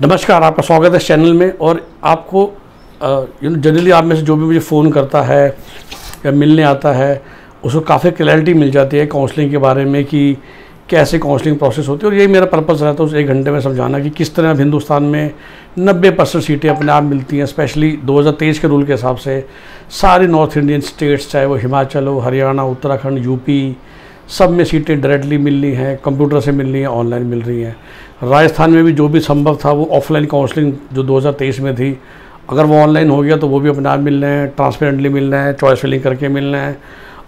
नमस्कार, आपका स्वागत है चैनल में और आपको यू नो जनरली आप में से जो भी मुझे फ़ोन करता है या मिलने आता है, उसको काफ़ी क्लैरिटी मिल जाती है काउंसलिंग के बारे में कि कैसे काउंसलिंग प्रोसेस होती है और यही मेरा पर्पज़ रहता है उस एक घंटे में समझाना कि किस तरह अब हिंदुस्तान में 90 परसेंट सीटें अपने आप मिलती हैं स्पेशली 2023 के रूल के हिसाब से सारे नॉर्थ इंडियन स्टेट्स चाहे वो हिमाचल हो, हरियाणा, उत्तराखंड यूपी सब में सीटें डायरेक्टली मिल रही हैं कंप्यूटर से मिल रही हैं ऑनलाइन मिल रही हैं। राजस्थान में भी जो भी संभव था, वो ऑफलाइन काउंसलिंग जो 2023 में थी, अगर वो ऑनलाइन हो गया तो वो भी अपने आप मिल रहे हैं ट्रांसपेरेंटली मिल रहे हैं चॉइस फिलिंग करके मिल रहे हैं।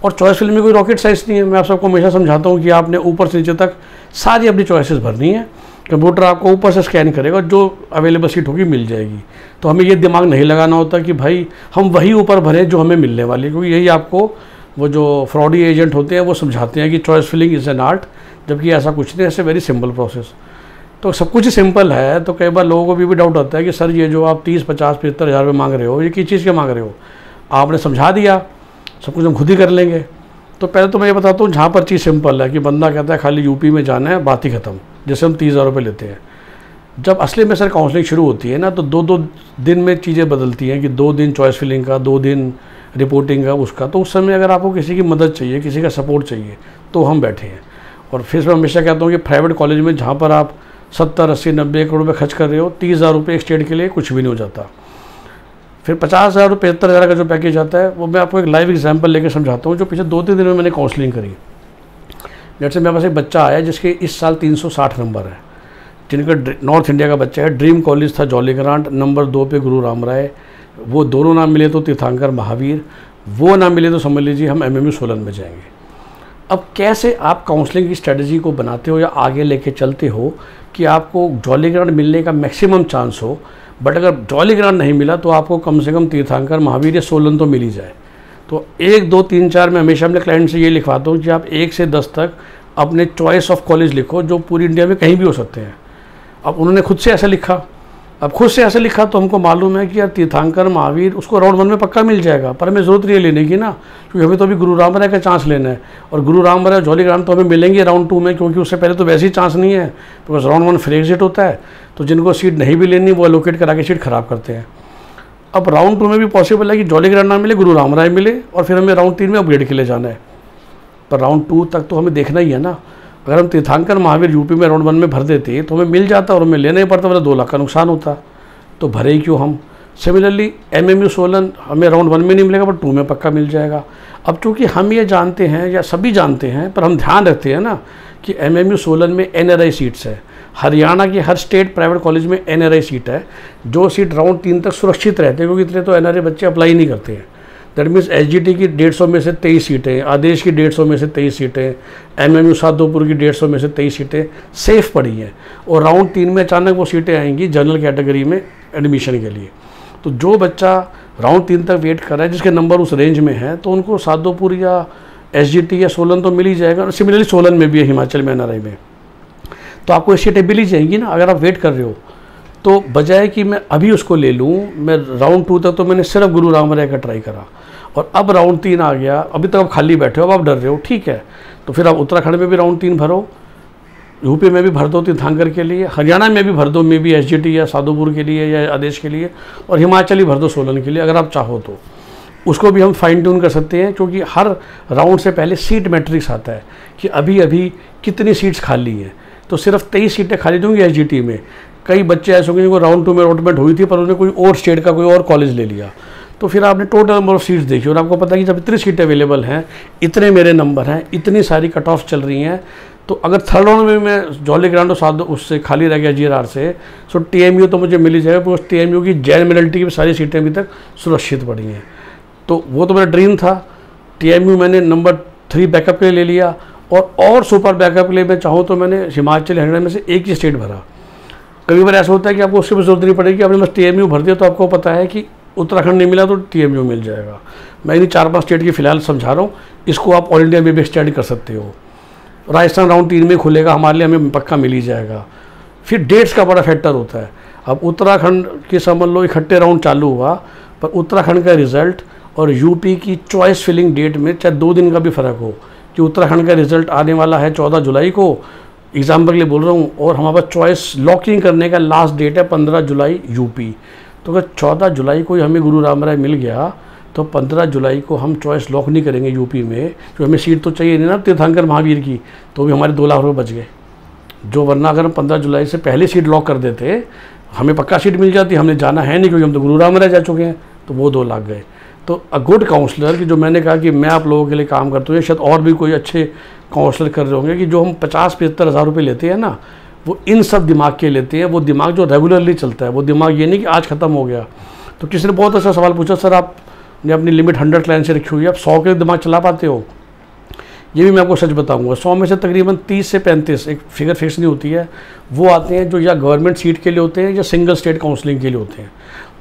और चॉइस फिलिंग में कोई रॉकेट साइंस नहीं है। मैं आप सबको हमेशा समझाता हूँ कि आपने ऊपर से नीचे तक सारी अपनी चॉइसेस भरनी है। कंप्यूटर आपको ऊपर से स्कैन करेगा जो अवेलेबल सीट होगी मिल जाएगी। तो हमें ये दिमाग नहीं लगाना होता कि भाई, हम वही ऊपर भरें जो हमें मिलने वाली है, क्योंकि यही आपको वो जो फ्रॉडी एजेंट होते हैं वो समझाते हैं कि choice filling is an art जबकि ऐसा कुछ नहीं ऐसे वेरी सिंपल प्रोसेस तो सब कुछ ही सिंपल है तो कई बार लोगों को भी, भी डाउट आता है कि सर ये जो आप तीस पचास पचहत्तर हज़ार रुपये मांग रहे हो ये किस चीज़ के मांग रहे हो? आपने समझा दिया सब कुछ हम खुद ही कर लेंगे। तो पहले तो मैं ये बताता हूँ जहाँ पर चीज़ सिंपल है कि बंदा कहता है खाली यूपी में जाना है बात ही ख़त्म। जैसे हम तीस हज़ार रुपये लेते हैं। जब असली में सर काउंसलिंग शुरू होती है ना तो दो दो दिन में चीज़ें बदलती हैं कि दो दिन चॉइस फिलिंग का दो दिन रिपोर्टिंग का उसका तो उस समय अगर आपको किसी की मदद चाहिए, किसी का सपोर्ट चाहिए तो हम बैठे हैं। और फिर मैं हमेशा कहता हूँ कि प्राइवेट कॉलेज में जहाँ पर आप सत्तर, अस्सी, नब्बे करोड़ रुपये खर्च कर रहे हो, तीस हज़ार रुपये एक स्टेट के लिए कुछ भी नहीं हो जाता। फिर पचास हज़ार रुपये पचहत्तर हज़ार का जो पैकेज आता है, वो मैं आपको एक लाइव एग्ज़ाम्पल लेकर समझाता हूँ, जो पिछले दो तीन दिन में मैंने काउंसलिंग करी। जैसे मेरे पास एक बच्चा आया जिसके इस साल 360 नंबर है, जिनका नॉर्थ इंडिया का बच्चा है ड्रीम कॉलेज था जॉली ग्रांट नंबर दो पे गुरु राम राय वो दोनों नाम मिले तो तीर्थांकर, महावीर, वो ना मिले तो समझ लीजिए हम एम एम सोलन में जाएँगे। अब कैसे आप काउंसलिंग की स्ट्रेटजी को बनाते हो या आगे लेके चलते हो कि आपको जॉली ग्रांट मिलने का मैक्सिमम चांस हो बट अगर जॉली ग्रांट नहीं मिला तो आपको कम से कम तीर्थांकर, महावीर या सोलन तो मिल ही जाए। तो एक, दो, तीन, चार में हमेशा अपने क्लाइंट से ये लिखवाता हूँ कि आप एक से दस तक अपने चॉइस ऑफ़ कॉलेज लिखो, जो पूरी इंडिया में कहीं भी हो सकते हैं। अब उन्होंने खुद से ऐसा लिखा अब खुद से ऐसे लिखा तो हमको मालूम है कि यार तीर्थांकर, महावीर, उसको राउंड वन में पक्का मिल जाएगा, पर हमें ज़रूरत नहीं है लेने की ना, क्योंकि हमें तो अभी गुरु राम का चांस लेना है, और गुरु राम राय जौली ग्राम तो हमें मिलेंगे राउंड टू में, क्योंकि उससे पहले तो वैसे ही चांस नहीं है because round one free exit होता है तो जिनको सीट नहीं भी लेनी, वो एलोकेट करा के सीट ख़राब करते हैं। अब राउंड टू में भी पॉसिबल है कि जौली ग्रांड ना मिले, गुरु राम राय मिले, और फिर हमें राउंड तीन में अपग्रेड के लिए जाना है। पर राउंड टू तक तो हमें देखना ही है ना अगर हम तीर्थांकर महावीर यूपी में राउंड वन में भर देते तो हमें मिल जाता और हमें लेना ही पड़ता मतलब दो लाख का नुकसान होता। तो भरे ही क्यों हम? Similarly M M U Solan हमें राउंड वन में नहीं मिलेगा बट टू में पक्का मिल जाएगा। अब चूँकि हम ये जानते हैं, या सभी जानते हैं, पर हम ध्यान रखते हैं ना, कि एम एम यू सोलन में एन आर आई सीट्स है। हरियाणा की हर स्टेट प्राइवेट कॉलेज में एन आर आई सीट है। जो सीट राउंड तीन तक सुरक्षित रहते हैं, क्योंकि इतने तो एन आर आई बच्चे अप्लाई नहीं करते हैं। दैट मीन्स टी की डेढ़ सौ में से तेईस सीटें, आदेश की डेढ़ सौ में से तेईस सीटें एम एम यू साधोपुर की डेढ़ सौ में से तेईस सीटें सेफ़ पड़ी हैं। और राउंड तीन में अचानक वो सीटें आएँगी जनरल कैटेगरी में एडमिशन के लिए। तो जो बच्चा राउंड तीन तक वेट कर रहा है, जिसके नंबर उस रेंज में है तो उनको साधोपुर या एसजीटी या सोलन तो मिल ही जाएगा। सिमिलरली सोलन में भी है, हिमाचल में एन में। तो आपको सीटें मिल ही जाएँगी ना, अगर आप वेट कर रहे हो। तो बजाय कि मैं अभी उसको ले लूँ, मैं राउंड टू तक तो मैंने सिर्फ़ गुरु राम राय का ट्राई करा। और अब राउंड तीन आ गया, अभी तक आप खाली बैठे हो, अब आप डर रहे हो, ठीक है। तो फिर आप उत्तराखंड में भी राउंड तीन भरो यूपी में भी भर दो तीर्थांकर के लिए, हरियाणा में भी भर दो, मे बी एस या साधुपुर के लिए या आदेश के लिए, और हिमाचल ही भर दो सोलन के लिए, अगर आप चाहो तो। उसको भी हम फाइन ट्यून कर सकते हैं, क्योंकि हर राउंड से पहले सीट मैट्रिक्स आता है कि अभी अभी कितनी सीट्स खाली हैं। तो सिर्फ़ तेईस सीटें खाली दूँगी एस में कई बच्चे ऐसे होंगे जिनको राउंड टू में अलॉटमेंट हुई थी, पर उन्होंने कोई और स्टेट का, कोई और कॉलेज ले लिया। तो फिर आपने टोटल नंबर ऑफ़ सीट्स देखी, और आपको पता है कि जब इतनी सीटें अवेलेबल हैं, इतने मेरे नंबर हैं, इतनी सारी कट ऑफ़ चल रही हैं तो अगर थर्ड राउंड में मैं जॉली ग्रांडो साथ उससे खाली रह गया जीआरआर से सो टीएमयू तो मुझे मिल जाएगा बिकॉज़ टी की जैन मिनल्टी की सारी सीटें अभी तक सुरक्षित पड़ी हैं। तो वो तो मेरा ड्रीम था। टीएमयू मैंने नंबर थ्री बैकअप के लिए ले लिया, और और सुपर बैकअप के लिए मैं चाहूँ तो मैंने हिमाचल, हरियाणा में से एक ही स्टेट भरा। कभी बार ऐसा होता है कि आपको उसकी भी ज़रूरत नहीं पड़ेगी, आपने बस टी भर दिया तो आपको पता है कि उत्तराखंड नहीं मिला तो टी मिल जाएगा। मैं इन्हीं चार पाँच स्टेट की फ़िलहाल समझा रहा हूँ, इसको आप ऑल इंडिया में भी स्टडी कर सकते हो। राजस्थान राउंड तीन में खुलेगा, हमारे लिए हमें पक्का मिल ही जाएगा। फिर डेट्स का बड़ा फैक्टर होता है। अब उत्तराखंड के समझ लो, इकट्ठे राउंड चालू हुआ, पर उत्तराखंड का रिज़ल्ट और यूपी की चॉइस फिलिंग डेट में चाहे दो दिन का भी फ़र्क हो, कि उत्तराखंड का रिज़ल्ट आने वाला है चौदह जुलाई को एग्ज़ाम्पल के लिए बोल रहा हूँ, और हमारे पास चॉइस लॉकिंग करने का लास्ट डेट है पंद्रह जुलाई यूपी तो अगर चौदह जुलाई को हमें गुरु राम राय मिल गया तो पंद्रह जुलाई को हम चॉइस लॉक नहीं करेंगे यूपी में जो हमें सीट तो चाहिए नहीं ना तीर्थंकर महावीर की तो भी हमारे दो लाख रुपये बच गए। जो वरना अगर हम पंद्रह जुलाई से पहले सीट लॉक कर देते, हमें पक्का सीट मिल जाती, हमने जाना है नहीं क्योंकि हम तो गुरु राम राय जा चुके हैं तो वो दो लाख गए। तो अ गुड काउंसलर कि जो मैंने कहा कि मैं आप लोगों के लिए काम करता हूँ, या शायद और भी कोई अच्छे काउंसलर कर रहे होंगे कि जो हम पचास, पचहत्तर हज़ार रुपये लेते हैं ना, वो इन सब दिमाग के लेते हैं, वो दिमाग जो रेगुलरली चलता है, वो दिमाग ये नहीं कि आज ख़त्म हो गया। तो किसी ने बहुत अच्छा सवाल पूछा, सर, आपने अपनी लिमिट हंड्रेड क्लाइंट से रखी हुई है, आप सौ के दिमाग चला पाते हो? ये भी मैं आपको सच बताऊँगा, सौ में से तकरीबन तीस से पैंतीस, एक फिगर फिक्स नहीं होती है, वो आते हैं जो या गवर्नमेंट सीट के लिए होते हैं या सिंगल स्टेट काउंसलिंग के लिए होते हैं।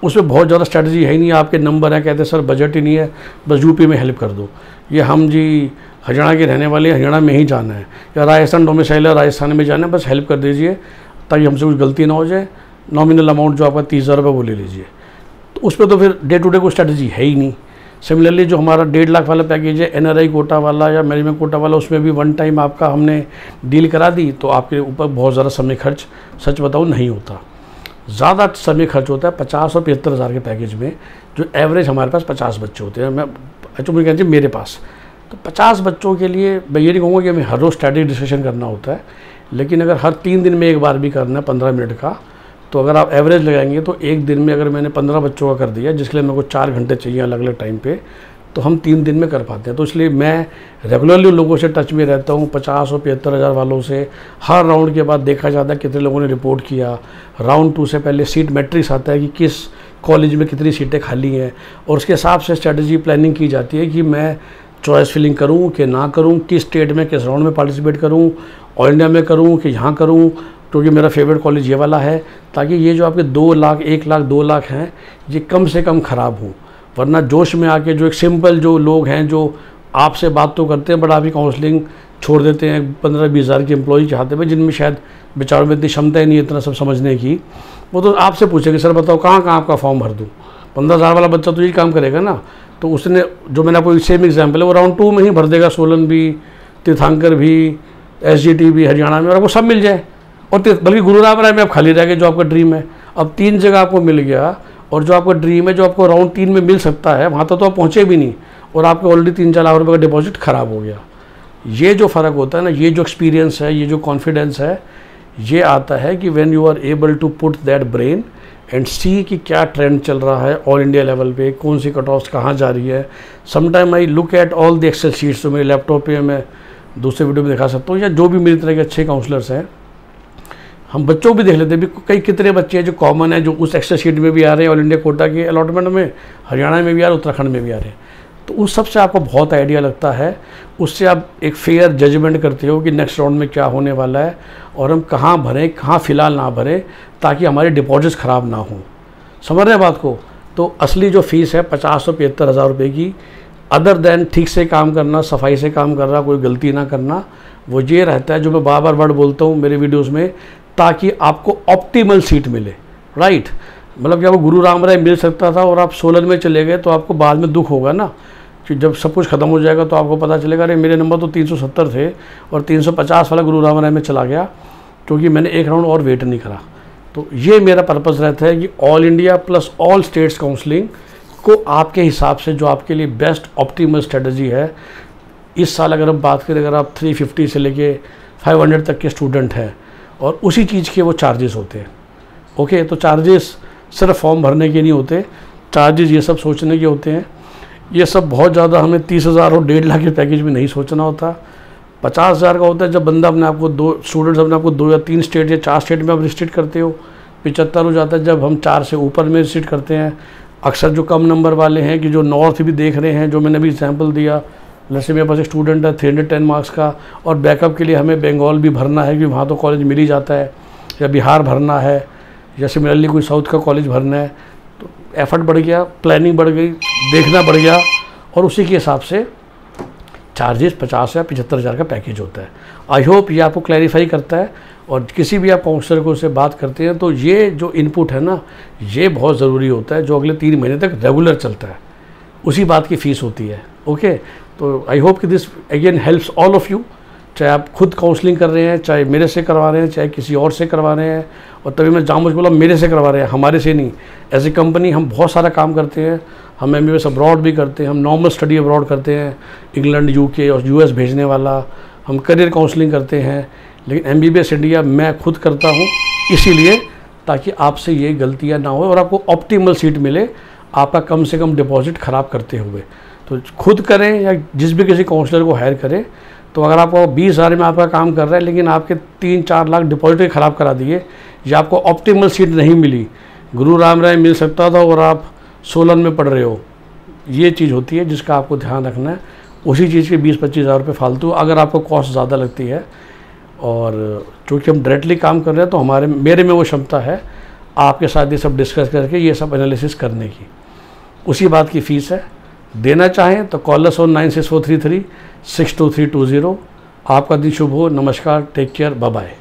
उसमें बहुत ज़्यादा स्ट्रैटेजी है ही नहीं, आपके नंबर हैं, कहते हैं, सर बजट ही नहीं है, बस यूपी में हेल्प कर दो। ये हम जी हरियाणा के रहने वाले, हरियाणा में ही जाना है। या राजस्थान डोमिसाइल है, राजस्थान में जाना है, बस हेल्प कर दीजिए, ताकि हमसे कुछ गलती ना हो जाए। नॉमिनल अमाउंट जो आपका तीस हज़ार रुपये वो ले लीजिए। तो उस पर तो फिर डे टू डे कोई स्ट्रैटेजी है ही नहीं। सिमिलरली जो हमारा डेढ़ लाख वाला पैकेज है एनआरआई कोटा वाला या मैनेजमेंट कोटा वाला, उसमें भी वन टाइम आपका हमने डील करा दी तो आपके ऊपर बहुत ज़्यादा समय खर्च, सच बताऊँ, नहीं होता। ज़्यादा समय खर्च होता है पचास और पचहत्तर हज़ार के पैकेज में, जो एवरेज हमारे पास पचास बच्चे होते हैं। मैं एक्चुअली कहते हैं मेरे पास। तो पचास बच्चों के लिए, मैं ये नहीं कहूँगा कि हमें हर रोज़ स्टैटिक डिस्कशन करना होता है, लेकिन अगर हर तीन दिन में एक बार भी करना है, पंद्रह मिनट का तो अगर आप एवरेज लगाएँगे तो एक दिन में अगर मैंने पंद्रह बच्चों का कर दिया, जिसके लिए मेरे को चार घंटे चाहिए अलग अलग टाइम पे तो हम तीन दिन में कर पाते हैं। तो इसलिए मैं रेगुलरली लोगों से टच में रहता हूँ, पचास और पचहत्तर हज़ार वालों से। हर राउंड के बाद देखा जाता है कितने लोगों ने रिपोर्ट किया। राउंड टू से पहले सीट मैट्रिक्स आता है कि किस कॉलेज में कितनी सीटें खाली हैं। और उसके हिसाब से स्ट्रेटजी प्लानिंग की जाती है कि मैं चॉइस फिलिंग करूँ कि ना करूँ, किस स्टेट में, किस राउंड में पार्टिसिपेट करूँ ऑल इंडिया में करूँ कि यहाँ करूँ, क्योंकि मेरा फेवरेट कॉलेज ये वाला है, ताकि ये जो आपके दो लाख, एक लाख, दो लाख हैं, ये कम से कम ख़राब हों। वरना जोश में आके जो एक सिंपल जो लोग हैं, जो आपसे बात तो करते हैं बट आप ही काउंसलिंग छोड़ देते हैं पंद्रह बीस हज़ार की एम्प्लॉय चाहते हैं जिनमें शायद बेचारों में इतनी क्षमता ही नहीं इतना सब समझने की। वो तो आपसे पूछेंगे, सर, बताओ, कहाँ कहाँ आपका फॉर्म भर दूँ? पंद्रह हज़ार वाला बच्चा तो यही काम करेगा ना। तो उसने जो मैंने आपको सेम एग्ज़ाम्पल है वो राउंड टू में ही भर देगा सोलन भी तीर्थांकर भी एसजीटी भी हरियाणा में और आपको सब मिल जाए। और बल्कि गुरु गुरुराम राय में आप खाली रह गए जो आपका ड्रीम है। अब तीन जगह आपको मिल गया और जो आपका ड्रीम है जो आपको राउंड तीन में मिल सकता है वहाँ तो, आप पहुँचे भी नहीं और आपके ऑलरेडी तीन चार लाख रुपये का डिपॉजिट ख़राब हो गया। ये जो फ़र्क होता है ना ये जो एक्सपीरियंस है ये जो कॉन्फिडेंस है ये आता है कि when you are able to put that brain and see कि क्या ट्रेंड चल रहा है ऑल इंडिया लेवल पे, कौन सी कट ऑफ़ कहाँ जा रही है। Sometime I look at all the excel sheets तो मेरे लैपटॉप पे मैं दूसरे वीडियो में दिखा सकता हूँ, या जो भी मेरी तरह के अच्छे काउंसलर्स हैं। हम बच्चों भी देख लेते हैं, भी कई कितने बच्चे हैं जो कॉमन है, जो उस एक्सेल शीट में भी आ रहे हैं ऑल इंडिया कोटा के अलॉटमेंट में, हरियाणा में भी आ रहे हैं, उत्तराखंड में भी आ रहे हैं। तो उस सबसे आपको बहुत आइडिया लगता है। उससे आप एक फेयर जजमेंट करते हो कि नेक्स्ट राउंड में क्या होने वाला है और हम कहाँ भरें, कहाँ फ़िलहाल ना भरें ताकि हमारे डिपॉजिट्स ख़राब ना हों। समझ रहे बात को? तो असली जो फ़ीस है, पचास सौ पचहत्तर हज़ार रुपये की अदर देन ठीक से काम करना, सफ़ाई से काम कर रहा कोई गलती ना करना, वो ये रहता है जो मैं बार बार वर्ड बोलता हूँ मेरे वीडियोज़ में, ताकि आपको ऑप्टीमल सीट मिले। राइट मतलब आपको गुरु राम राय मिल सकता था और आप सोलन में चले गए तो आपको बाद में दुख होगा ना? कि जब सब कुछ ख़त्म हो जाएगा तो आपको पता चलेगा, अरे मेरे नंबर तो 370 थे और 350 वाला गुरु राम राय में चला गया क्योंकि मैंने एक राउंड और वेट नहीं करा। तो ये मेरा पर्पज़ रहता है कि all India plus all states counselling को आपके हिसाब से जो आपके लिए बेस्ट ऑप्टीमल स्ट्रेटजी है, इस साल अगर हम बात करें, अगर आप 350 से लेके 500 तक के स्टूडेंट हैं और उसी चीज़ के वो चार्जेस होते हैं। ओके तो चार्जेस सिर्फ़ फॉर्म भरने के नहीं होते चार्जेस ये सब सोचने के होते हैं। ये सब बहुत ज़्यादा हमें तीस हज़ार और डेढ़ लाख के पैकेज में नहीं सोचना होता। पचास हज़ार का होता है जब बंदा अपने आपको दो स्टूडेंट्स अपने आपको दो या तीन स्टेट या चार स्टेट में आप रिस्ट्रिक्ट करते हो। पिचहत्तर हो जाता है जब हम चार से ऊपर में रिस्ट्रिक्ट करते हैं। अक्सर जो कम नंबर वाले हैं कि जो नॉर्थ भी देख रहे हैं, जो मैंने अभी एग्ज़ाम्पल दिया जैसे मेरे पास एक स्टूडेंट है थ्री हंड्रेड टेन मार्क्स का, और बैकअप के लिए हमें बंगाल भी भरना है क्योंकि वहाँ तो कॉलेज मिल ही जाता है, या बिहार भरना है या सिमिलरली कोई साउथ का कॉलेज भरना है तो एफर्ट बढ़ गया प्लानिंग बढ़ गई, देखना बढ़ गया, और उसी के हिसाब से चार्जेस पचास या पचहत्तर हज़ार का पैकेज होता है। आई होप ये आपको क्लैरिफाई करता है, और किसी भी आप काउंसलर को से बात करते हैं तो ये जो इनपुट है ना, ये बहुत ज़रूरी होता है, जो अगले तीन महीने तक रेगुलर चलता है। उसी बात की फ़ीस होती है ओके तो आई होप कि this again helps all of you चाहे आप खुद काउंसलिंग कर रहे हैं, चाहे मेरे से करवा रहे हैं, चाहे किसी और से करवा रहे हैं, और तभी मैं जामुझ बोला, मेरे से करवा रहे हैं, हमारे से नहीं। एज ए कंपनी हम बहुत सारा काम करते हैं। हम एम अब्रॉड भी करते हैं, हम नॉर्मल स्टडी अब्रॉड करते हैं इंग्लैंड यूके और यूएस भेजने वाला। हम करियर काउंसलिंग करते हैं, लेकिन एम इंडिया मैं खुद करता हूँ इसीलिए ताकि आपसे ये गलतियाँ ना हो और आपको ऑप्टीमल सीट मिले, आपका कम से कम डिपॉजिट ख़राब करते हुए। तो खुद करें या जिस भी किसी काउंसलर को हायर करें तो अगर आपको बीस हज़ार में आपका काम कर रहा है, लेकिन आपके तीन चार लाख डिपॉजिट ही ख़राब करा दिए, या आपको ऑप्टिमल सीट नहीं मिली, गुरु राम राय मिल सकता था और आप सोलन में पढ़ रहे हो, ये चीज़ होती है जिसका आपको ध्यान रखना है। उसी चीज़ के बीस पच्चीस हज़ार रुपये फालतू, अगर आपको कॉस्ट ज़्यादा लगती है, और चूँकि हम डायरेक्टली काम कर रहे हैं तो हमारे, मेरे में वो क्षमता है, आपके साथ ये सब डिस्कस करके ये सब एनालिसिस करने की। उसी बात की फ़ीस है। देना चाहें तो call us on nine six four three three six two three two zero आपका दिन शुभ हो, नमस्कार टेक केयर बाय